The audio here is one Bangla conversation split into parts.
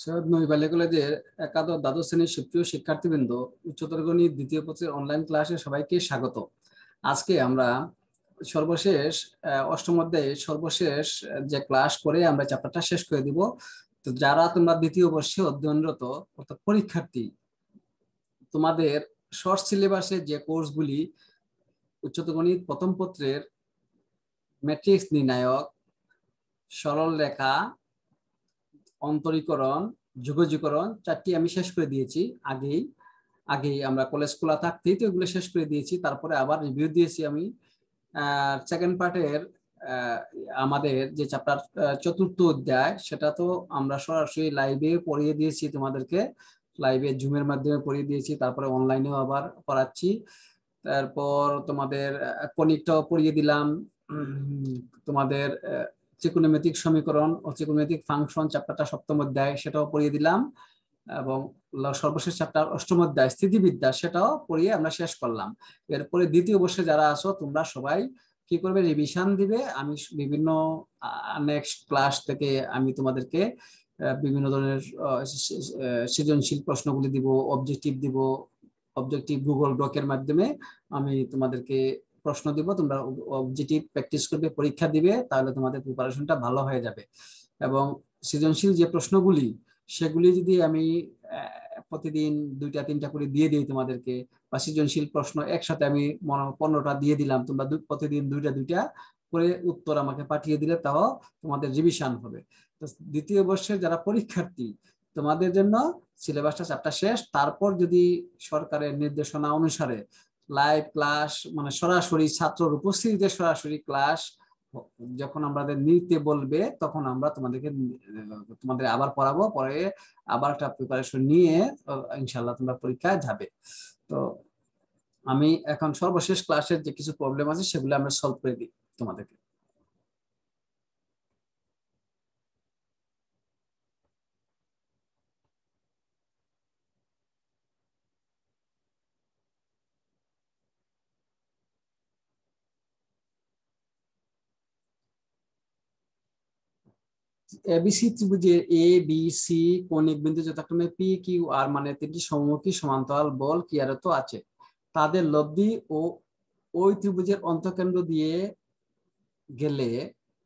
সৈয়দ নৈবালী কলেজের একাদশ দ্বাদশ শ্রেণির সুপ্রিয় শিক্ষার্থীবৃন্দ, উচ্চতর গণিত দ্বিতীয় পত্রের অনলাইন ক্লাসে সবাইকে স্বাগত। আজকে আমরা সর্বশেষ অষ্টম অধ্যায়ে সর্বশেষ যে ক্লাস করে আমরা চ্যাপ্টারটা শেষ করে দিব। তো যারা তোমরা দ্বিতীয় বর্ষে অধ্যয়নরত, অর্থাৎ পরীক্ষার্থী, তোমাদের শর্ট সিলেবাসে যে কোর্সগুলি উচ্চতর গণিত প্রথম পত্রের ম্যাট্রিক্স নির্ণায়ক, সরল রেখা অন্তরীকরণ যুগজীকরণ চারটি আমি শেষ করে দিয়েছি, আগেই আগেই আমরা কলেজ খোলা থাকতেই তো এগুলো শেষ করে দিয়েছি, তারপরে আবার রিভিউ দিয়েছি আমি। সেকেন্ড পার্টের আমাদের যে চ্যাপ্টার চতুর্থ অধ্যায়, সেটা তো আমরা সরাসরি লাইভে পড়িয়ে দিয়েছি তোমাদেরকে। লাইভে জুমের মাধ্যমে পড়িয়ে দিয়েছি, তারপরে অনলাইনেও আবার পড়াচ্ছি। তারপর তোমাদের কনিকটাও পড়িয়ে দিলাম। তোমাদের ত্রিকোণমিতিক সমীকরণ ও ত্রিকোণমিতিক ফাংশন চ্যাপ্টারটা সপ্তম অধ্যায়, সেটাও পড়িয়ে দিলাম এবং সর্বশেষ চ্যাপ্টার অষ্টম অধ্যায়, স্থিতিবিদ্যা, সেটাও পড়িয়ে আমরা শেষ করলাম। এরপরে দ্বিতীয় বর্ষে যারা আছো, তোমরা সবাই কি করবে? রিভিশন দিবে। আমি বিভিন্ন নেক্সট ক্লাস থেকে আমি তোমাদেরকে বিভিন্ন ধরনের সৃজনশীল প্রশ্নগুলি দিব অবজেক্টিভ দিব অবজেক্টিভ গুগল ডকের মাধ্যমে আমি তোমাদেরকে প্রশ্ন দিব, তোমরা অবজেক্টিভ প্র্যাকটিস করবে, পরীক্ষা দিবে, তাহলে তোমাদের প্রিপারেশনটা ভালো হয়ে যাবে। এবং সৃজনশীল যে প্রশ্নগুলি, সেগুলি যদি আমি প্রতিদিন দুইটা, তিনটা করে দিয়ে দিই তোমাদেরকে, বা সৃজনশীল প্রশ্ন একসাথে আমি পনেরোটা দিয়ে দিলাম, তোমরা প্রতিদিন দুইটা দুইটা করে উত্তর আমাকে পাঠিয়ে দিলে তাও তোমাদের রিভিশন হবে। তো দ্বিতীয় বর্ষের যারা পরীক্ষার্থী, তোমাদের জন্য সিলেবাসটা চ্যাপ্টার শেষ, তারপর যদি সরকারের নির্দেশনা অনুসারে লাইভ ক্লাস মানে সরাসরি ছাত্রর উপস্থিতিতে সরাসরি ক্লাস যখন আমাদের নিতে বলবে, তখন আমরা তোমাদেরকে, তোমাদের আবার পড়াবো, পরে আবার একটা প্রিপারেশন নিয়ে ইনশাল্লাহ তোমরা পরীক্ষায় যাবে। তো আমি এখন সর্বশেষ ক্লাসের যে কিছু প্রবলেম আছে, সেগুলো আমরা সলভ করে দিই তোমাদেরকে। এবিসি ত্রিভুজের এ বি সি কৌণিক বিন্দু যথাক্রমে পি কিউ আর মানে তিনটি সমমুখী সমান্তরাল বল ক্রিয়ারত আছে। তাদের লব্ধি ও ওই ত্রিভুজের অন্তকেন্দ্র দিয়ে গেলে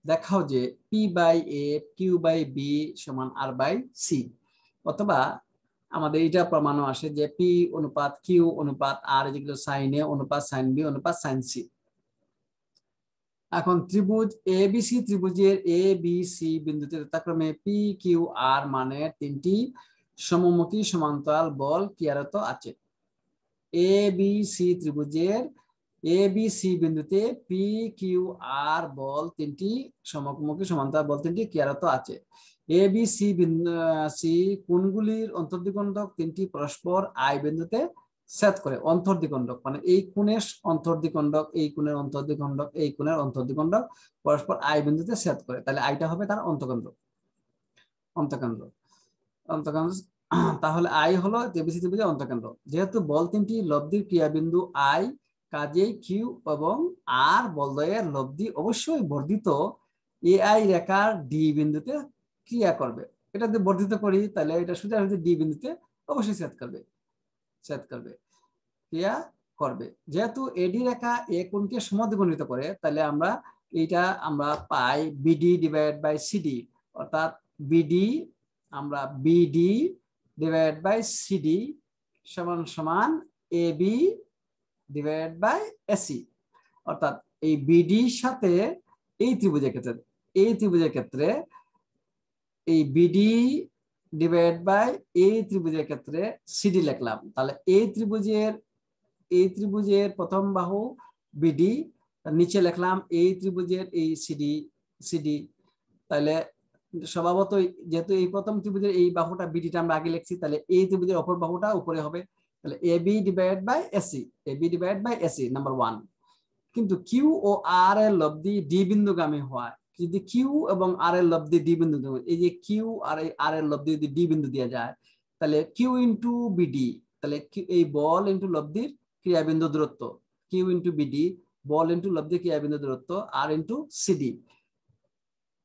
দেখাও যে P by A Q by B সমান আর বাই সি অথবা আমাদের এটা প্রমাণও আসে যে পি অনুপাত কিউ অনুপাত আর যেগুলো সাইন এ অনুপাত সাইন বি অনুপাত সাইন সি এখন ত্রিভুজ এ বি সি ত্রিভুজের এ বি সি বিন্দুতে যথাক্রমে পি কিউ আর মানে তিনটি সমমুখী সমান্তরাল বল ক্রিয়ারত আছে। এ বি সি ত্রিভুজের এ বি সি বিন্দুতে পি কিউ আর বল তিনটি সমমুখী সমান্তরাল বল তিনটি ক্রিয়ারত আছে। এ বি সি বিন্দু সি কোণগুলির অন্তর্দ্বিকণ্ডক তিনটি পরস্পর আই বিন্দুতে সেট করে অন্তর্দ্বিকণ্ডক মানে এই কোণের অন্তর্দ্বিকণ্ডক এই কোণের অন্তর্দ্বিকণ্ডক এই কোণের অন্তর্দ্বিকণ্ডক পরস্পর আই বিন্দুতে সেট করে। তাহলে আইটা হবে তার অন্তকেন্দ্র। অন্তকেন্দ্র। অন্তকেন্দ্র তাহলে আই হলো জেবিসি ত্রিভুজের অন্তকেন্দ্র। যেহেতু বল তিনটি লব্ধির ক্রিয়াবিন্দু আই কাজেই কিউ এবং আর বলদয়ের লব্ধি অবশ্যই বর্ধিত এ আই রেখার ডি বিন্দুতে ক্রিয়া করবে। এটা যদি বর্ধিত করি, তাহলে এটা সোজা ডি বিন্দুতে অবশ্যই সেট করবে। সেট করবে। ক্রিয়া করবে। যেহেতু এডি রেখা এ কোণকে সমদ্বিগুণিত করে, তাহলে আমরা এইটা আমরা পাই বিডি ডিভাইড বাই সিডি। অর্থাৎ বিডি আমরা বিডি ডিভাইড বাই সিডি সমান সমান A B divide by AC. অর্থাৎ এই বিডির সাথে এই ত্রিভুজের ক্ষেত্রে, এই ত্রিভুজের ক্ষেত্রে এই বিডি ডিভাইড বাই এই ত্রিভুজের ক্ষেত্রে সিডি লিখলাম। তাহলে এই ত্রিভুজের এই ত্রিভুজের প্রথম বাহু বিডি নিচে লিখলাম এই ত্রিভুজের এই সিডি সিডি তাহলে স্বভাবতই যেহেতু এই প্রথম ত্রিভুজের এই বাহুটা বিডিটা আমরা আগে লিখছি, তাহলে এই ত্রিভুজের অপর বাহুটা উপরে হবে। তাহলে A B divide by AC A B divide by AC number one কিন্তু কিউ ও আর এর লব্ধি ডি বিন্দুগামী হয়। যদি কিউ এবং আর এর লব্ধি ডি বিন্দু এই যে কিউ আর আর এর লব্ধি যদি ডি বিন্দু দেওয়া যায়, তাহলে কিউ ইন্টু বিডি তাহলে এই বল ইন্টু লব্ধির ক্রিয়াবিন্দু দূরত্ব। কিউ ইন্টু বিডি বল ইন্টু লব্ধি ক্রিয়াবিন্দু দূরত্ব R into CD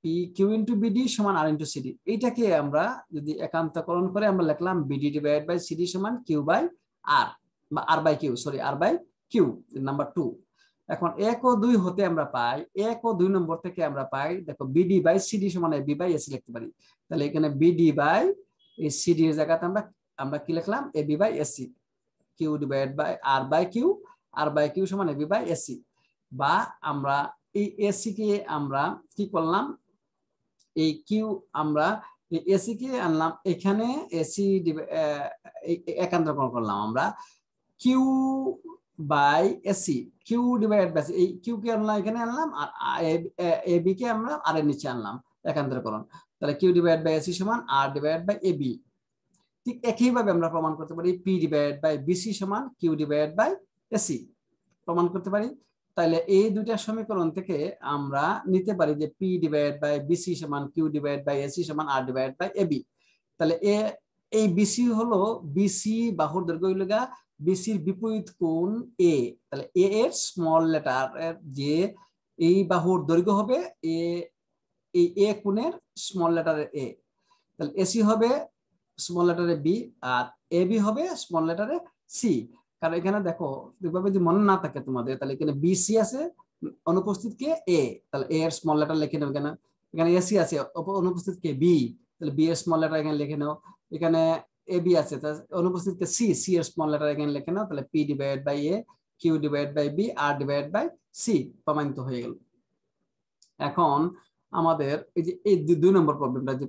P Q into BD সমান আর ইন্টু সিডি এইটাকে আমরা যদি একান্তকরণ করে আমরা লিখলাম বিডি ডিভাইড বাই সিডি সমান কিউ বাই আর বা R by Q sorry R by Q number two এখন এক ও দুই হতে আমরা পাই, এক ও দুই নম্বর থেকে আমরা পাই, দেখো বিডি বাই সিডি সমান বি বাই এসি লিখতে পারি। তাহলে এখানে বিডি বাই এই সিডি এর জায়গাতে আমরা আমরা কি লিখলাম? A B by AC Q divide by R by Q R by Q সমান এ বি বাই এসি বা আমরা এই এসি কে আমরা কি করলাম? এই কিউ আমরা এই এসি কে আনলাম, এখানে এসি একান্তকরণ করলাম আমরা। Q by AC Q divide by এই কিউ কে আনলাম এখানে আনলাম আর এ বি কে আমরা আর এর নিচে আনলাম। একান্তরকরণ তাহলে কিউ ডিভাইড বাই এসি সমান R divide by A B ঠিক একইভাবে আমরা প্রমাণ করতে পারি পি ডিভাইড বাই বিসি সমান কিউ ডিভাইড বাই এসি প্রমাণ করতে পারি। তাহলে এই দুইটা সমীকরণ থেকে আমরা নিতে পারি যে পি ডিভাইড বাই বিসি সমান কিউ ডিভাইড বাই এসি সমান আর ডিভাইড বাই এবি তাহলে এ, এই বিসি হলো বিসি বাহুর দৈর্ঘ্য হইলগা বিসির বিপরীত কোণ এ তাহলে এ এর স্মল লেটার এর যে এই বাহুর দৈর্ঘ্য হবে এ এই এ কোণের স্মল লেটারের এ তাহলে এসি হবে স্মল লেটারে বি আর এ বি হবে স্মল লেটারে সি কারণ এখানে দেখো, এভাবে যদি মনে না থাকে তোমাদের, তাহলে এখানে বি সি আছে, অনুপস্থিত কে এ তাহলে এ এর স্মল লেটার লিখে নেও এখানে। এখানে এসি আছে অনুপস্থিত কে বি তাহলে বি এর স্মল লেটার এখানে লিখে নাও। এখানে এ বি আছে। অনুপস্থিত কে সি সি এর স্মল লেটার এখানে লিখে নাও, তাহলে P divide by A Q divide by B R divide by C প্রমাণিত হয়ে গেল। এখন আমাদের এই যে, এই দুই নম্বর প্রবলেমটা যে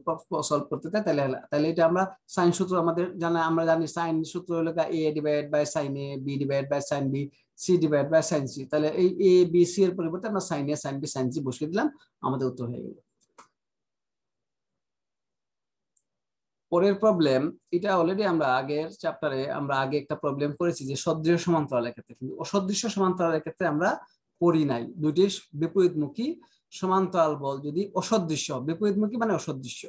সলভ করতে চাই, তাহলে তাহলে এটা আমরা সাইন সূত্র আমাদের জানা, আমরা জানি সাইন সূত্র হলো A divide by sine A B divide by sine B C divide by sine C তাহলে এই এ বি সি এর পরিবর্তে আমরা sine A sine B sine C বসিয়ে দিলাম, আমাদের উত্তর হয়ে গেল। পরের প্রবলেম এটা অলরেডি আমরা আগের চ্যাপ্টারে আমরা আগে একটা প্রবলেম করেছি যে সদৃশ সমান্তরালের ক্ষেত্রে। কিন্তু অসদৃশ্য সমান্তরালের ক্ষেত্রে আমরা করি নাই। দুইটি বিপরীতমুখী সমান্তরাল বল যদি অসদৃশ্য, বিপরীতমুখী মানে অসদৃশ্য।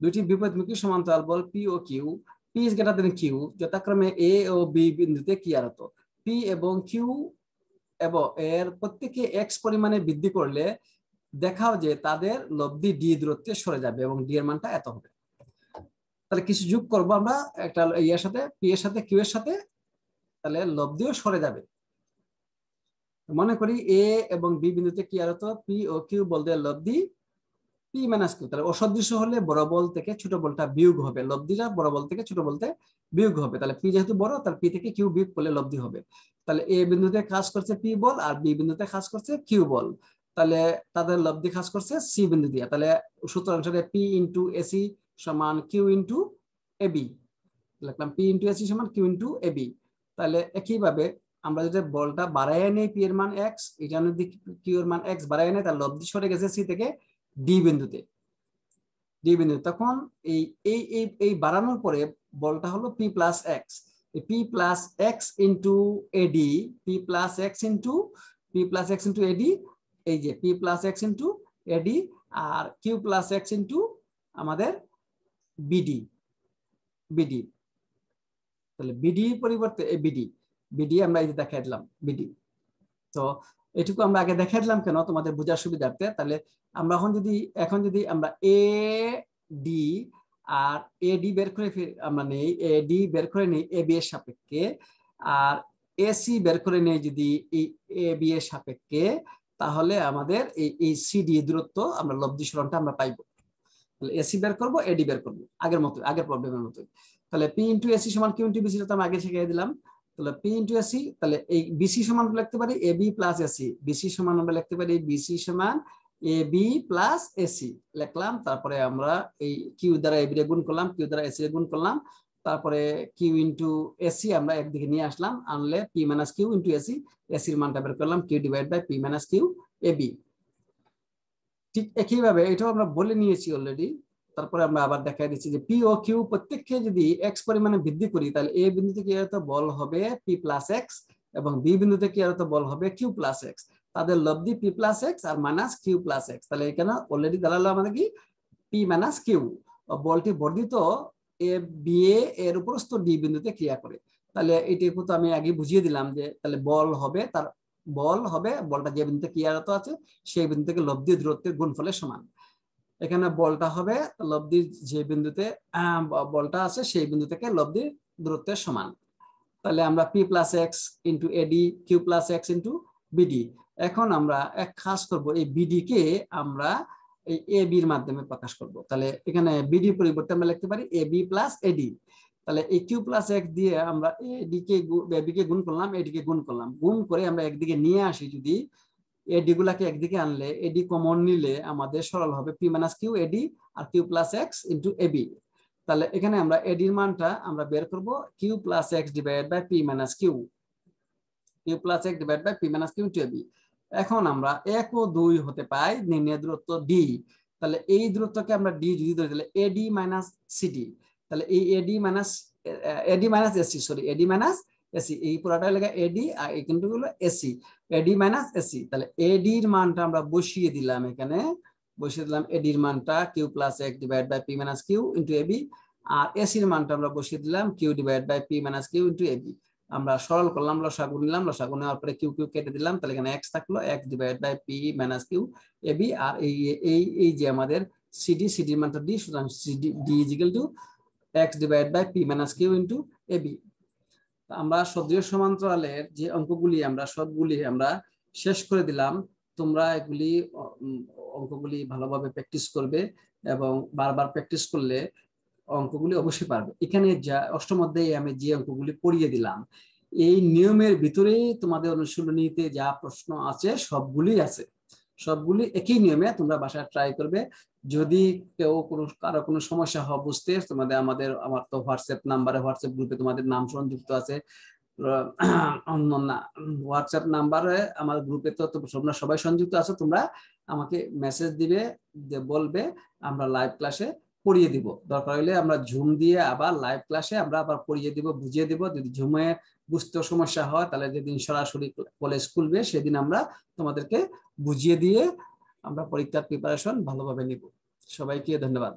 দুইটি বিপরীতমুখী সমান্তরাল বল P O Q P is greater than Q যথাক্রমে এ ও বি বিন্দুতে কি ক্রিয়ারত পি এবং কিউ এবং, এর প্রত্যেকে এক্স পরিমাণে বৃদ্ধি করলে দেখাও যে তাদের লব্ধি ডি দূরত্বে সরে যাবে এবং ডি এর মানটা এত হবে। তাহলে কিছু যোগ করব আমরা, একটা ইয়ের সাথে পি এর সাথে কিউ এর সাথে, তাহলে লব্ধিও সরে যাবে। মনে করি এ এবং বি বিন্দুতে কি আর হতো পি ও কিউ বল বলতে লব্ধি পি মাইনাস কিউ তাহলে অসদৃশ্য হলে বড় বল থেকে ছোট বলটা বিয়োগ হবে। লব্ধিটা বড় বল থেকে ছোট বলতে বিয়োগ হবে। তাহলে পি যেহেতু বড়, তাহলে পি থেকে কিউ বিয়োগ করলে লব্ধি হবে। তাহলে এ বিন্দুতে কাজ করছে পি বল আর বি বিন্দুতে কাজ করছে কিউ বল। তাহলে তাদের লব্ধি কাজ করছে সি বিন্দু দিয়ে। তাহলে সূত্র অনুসারে পি ইন্টু এসি সমান কিউ ইন্টু এ বি লিখলাম পি ইন্টু এসি সমান কিউ ইন্টু এ বি তাহলে একইভাবে আমরা যদি বলটা বাড়াইয়া নেই পি এর মান এক্স এটা যদি কিউ এর মান এক্স বাড়াইয়া নেই তার লব্ধি সরে গেছে সি থেকে ডি বিন্দুতে। ডি বিন্দু তখন এই এই এই বাড়ানোর পরে বলটা হলো P plus X P plus X into AD P plus X into P plus X into AD এই যে P plus X into AD আর কিউ প্লাস এক্স ইন্টু আমাদের বিডি বিডি। তাহলে বিডি পরিবর্তে বিডি বিডি আমরা এই যে দেখাই দিলাম, বিডি। তো এটুকু আমরা আগে দেখাই দিলাম কেন? তোমাদের বোঝার সুবিধার্থে। তাহলে আমরা এখন যদি এখন যদি আমরা এ, ডি আর এ ডি বের করে আমরা নেই, এ ডি বের করে নেই, এ বি এর সাপেক্ষে। আর এসি বের করে নেই যদি এ বি এর সাপেক্ষে, তাহলে আমাদের এই এই সিডি দূরত্ব, আমরা লব্ধি সরণটা আমরা পাইবো। তাহলে এসি বের করব এডি বের করব। আগের মতো, আগের প্রবলেমের মতো তাহলে পি ইন্টু এসি সমান কিউ ইন্টু বিসি আমি আগে শিখিয়ে দিলাম। তাহলে পি ইন্টু এসি তাহলে এই বিসি সমান লিখতে পারি A B plus AC BC সমান আমরা লিখতে পারি বিসি সমান এ বি প্লাস এসি লিখলাম, তারপরে আমরা এই কিউ দ্বারা এবি গুণ করলাম কিউ দ্বারা এসি গুণ করলাম। তারপরে কিউ ইন্টু এসি আমরা একদিকে নিয়ে আসলাম, আনলে P minus Q into AC এসির মানটা বের করলাম Q divide by P minus Q A B ঠিক একইভাবে এটাও আমরা বলে নিয়েছি অলরেডি তারপরে আমরা আবার দেখাই দিচ্ছি যে পি ও কিউ প্রত্যেককে যদি এক্স পরিমাণে বৃদ্ধি করি, তাহলে এ বিন্দুতে কি হতো বল হবে পি প্লাস এক্স এবং বি বিন্দুতে কি হতো বল হবে কিউ প্লাস এক্স তাদের লব্ধি পি প্লাস এক্স আর মাইনাস কিউ প্লাস এক্স তাহলে এখানে অলরেডি দাঁড়াল আমাদের কি? পি মাইনাস কিউ বলটি বর্ধিত এ বি এর উপরস্থ ডি বিন্দুতে ক্রিয়া করে। তাহলে এটুকু তো আমি আগে বুঝিয়ে দিলাম যে তাহলে বল হবে তার বল হবে, বলটা যে বিন্দুতে ক্রিয়ারত আছে, সেই বিন্দু থেকে লব্ধি দূরত্বের গুণফলের সমান। এখানে বলটা হবে লব্ধির যে বিন্দুতে বলটা আছে, সেই বিন্দু থেকে লব্ধির দূরত্বের সমান। তাহলে আমরা P plus X into AD Q plus X into BD এখন আমরা এক কাজ করব, এই বিডি কে আমরা এই এ বির মাধ্যমে প্রকাশ করব। তাহলে এখানে বিডি পরিবর্তে আমরা লিখতে পারি এ বি প্লাস এডি তাহলে এই কিউ প্লাস এক্স দিয়ে আমরা এডি কে বি কে গুণ করলাম এডি কে গুণ করলাম। গুণ করে আমরা একদিকে নিয়ে আসি যদি এডি গুলাকে একদিকে আনলে এডি কমন নিলে আমাদের সরল হবে পি মাইনাস কিউ এডি আর Q plus X into AB তাহলে এখানে আমরা এডির মানটা আমরা বের করব Q plus X divide by P minus Q Q plus X divide by P minus Q into AB এখন আমরা এক ও দুই হতে পাই নির্ণয় দূরত্ব ডি তাহলে এই দূরত্বকে আমরা ডি যদি ধরে দিলে এডি মাইনাস সিডি তাহলে এই AD minus AD minus AC sorry AD minus AC এই পুরাটা লেখা এডি আর কিন্তু হলো এসি এডি মাইনাস এসি তাহলে এডির মানটা আমরা বসিয়ে দিলাম এখানে, বসিয়ে দিলাম এডির মানটা Q plus X divide by P minus Q into AB আর এসির মানটা আমরা বসিয়ে দিলাম Q divide by P minus Q into AB আমরা সরল করলাম, লসাগু নিলাম, লসাগু নেওয়ার পরে কিউ কিউ কেটে দিলাম, তাহলে এখানে এক্স থাকল X divide by P minus Q AB আর এই এই এই যে আমাদের সিডি সিডির মানটা ডি সুতরাং CD D equal to X divide by P minus Q into AB আমরা সদৃশ সমান্তরালের যে অঙ্কগুলি আমরা, সবগুলি আমরা শেষ করে দিলাম। তোমরা এগুলি অঙ্কগুলি ভালোভাবে প্র্যাকটিস করবে এবং বারবার প্র্যাকটিস করলে অঙ্কগুলি অবশ্যই পারবে। এখানে যা, অষ্টম অধ্যায়ে আমি যে অঙ্কগুলি পড়িয়ে দিলাম, এই নিয়মের ভিতরেই তোমাদের অনুশীলনীতে যা প্রশ্ন আছে সবগুলি আছে। সবগুলি একই নিয়মে তোমরা বাসায় ট্রাই করবে। যদি কেউ কোনো, কারও কোনো সমস্যা হয়, বুঝতে তোমাদের আমাদের, আমার তো হোয়াটসঅ্যাপ নাম্বারে হোয়াটসঅ্যাপ গ্রুপে তোমাদের নাম সংযুক্ত আছে। হোয়াটসঅ্যাপ নাম্বারে আমার গ্রুপে তো তোমরা সবাই সংযুক্ত আছো, তোমরা আমাকে মেসেজ দিবে বলবে, আমরা লাইভ ক্লাসে পড়িয়ে দিব। দরকার হলে আমরা ঝুম দিয়ে আবার লাইভ ক্লাসে আমরা আবার পড়িয়ে দিব, বুঝিয়ে দিব। যদি ঝুমে বুঝতে সমস্যা হয়, তাহলে যেদিন সরাসরি কলেজ খুলবে, সেদিন আমরা তোমাদেরকে বুঝিয়ে দিয়ে আমরা পরীক্ষার প্রিপারেশন ভালোভাবে নিব। সবাইকে ধন্যবাদ।